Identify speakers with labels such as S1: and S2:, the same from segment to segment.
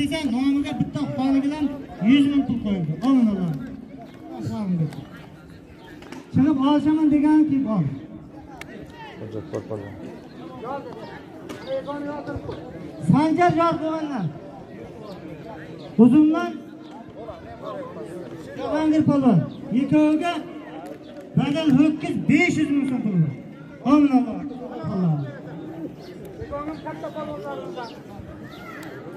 S1: desa nomiga bitta xoli bilan yuz ming pul qo'yildi. Olin ominalar chiqib olishaman degan kelib ol
S2: hujjatlar qolgan
S1: sanjar yorqo'g'andan uzundan jahongir polvon. Ikkoviga badal ho'kiz besh yuz ming so'm puli bor ominalar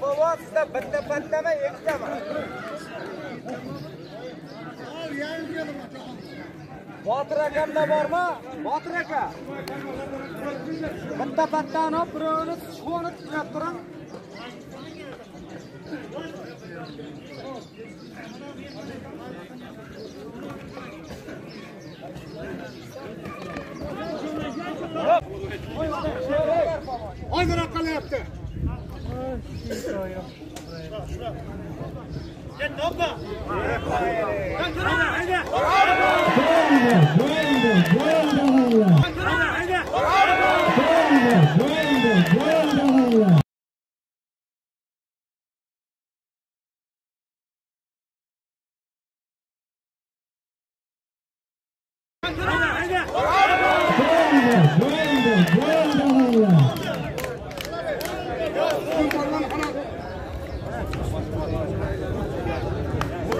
S3: polvon sizda bitta pattami, ikkitami? Botir akamda bormi? Botir aka. Bitta pattani olib, birovini shuvoni tiklab turing. Aynı rakala yaptı. Gel ne yapma? Gel gel.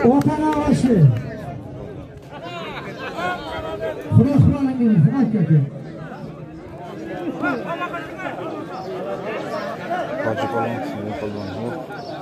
S1: Vatan havası. Xudo xudolangan Fuat aka.
S2: hoji polvon kishining polvon